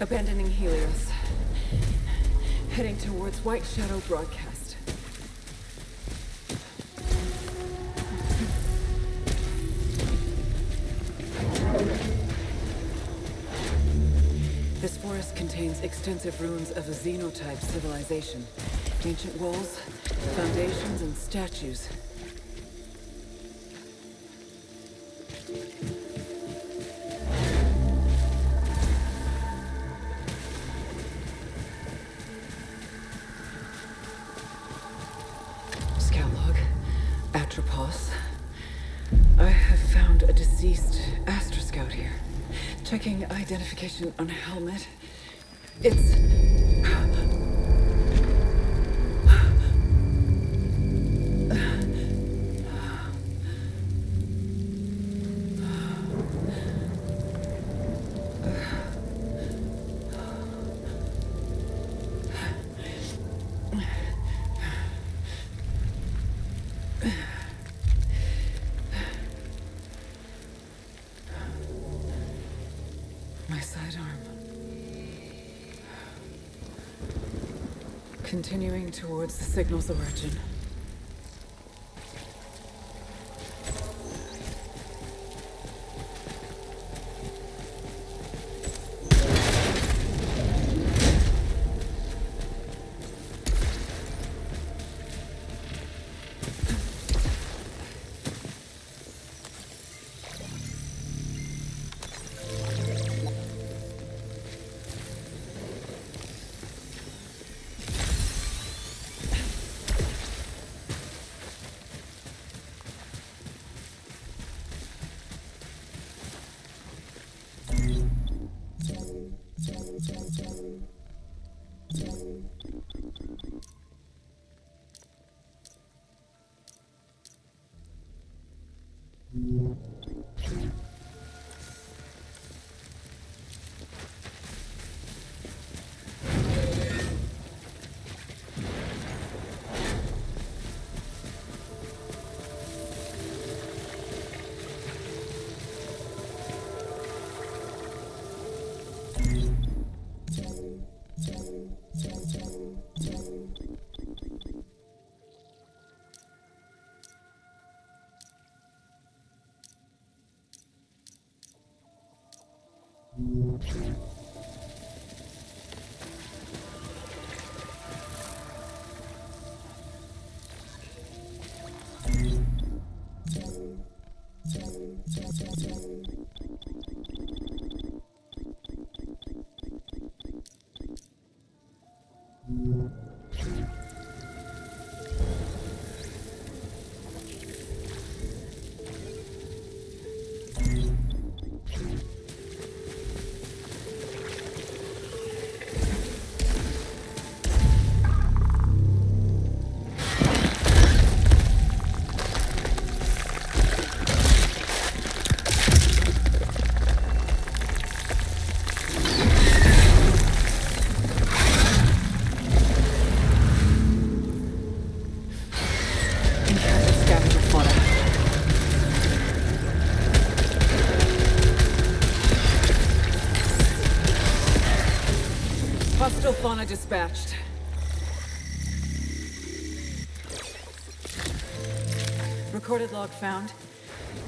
Abandoning Helios. Heading towards White Shadow Broadcast. Forest contains extensive ruins of a xenotype civilization. Ancient walls, foundations, and statues. Scout log. Atropos. I have found a deceased Astra Scout here. Checking identification on a helmet. It's... My sidearm. Continuing towards the signal's origin. Encountered scavenger fauna. Hostile fauna dispatched. Recorded log found.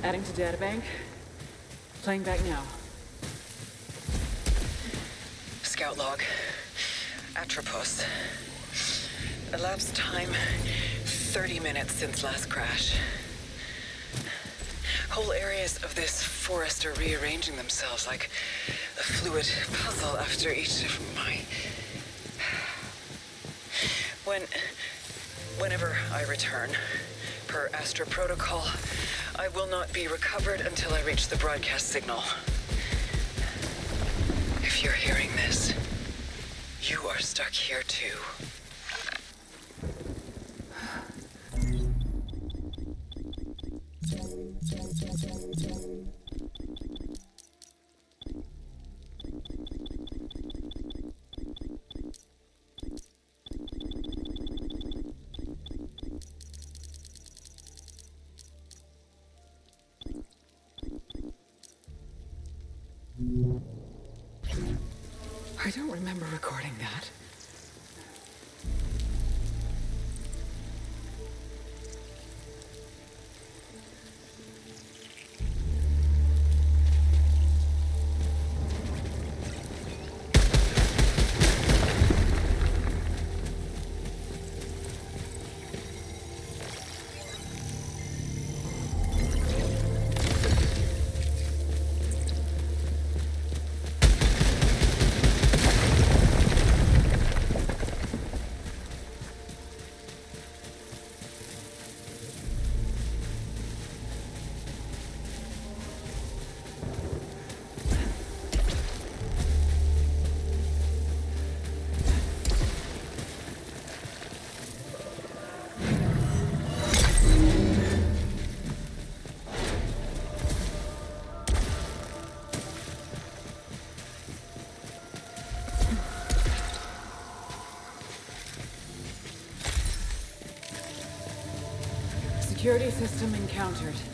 Adding to databank. Playing back now. Scout log. Atropos. Elapsed time 30 minutes since last crash. Whole areas of this forest are rearranging themselves like a fluid puzzle after each of my. Whenever I return, per Astra Protocol, I will not be recovered until I reach the broadcast signal. If you're hearing this, you are stuck here too. I don't remember recording that. Security system encountered.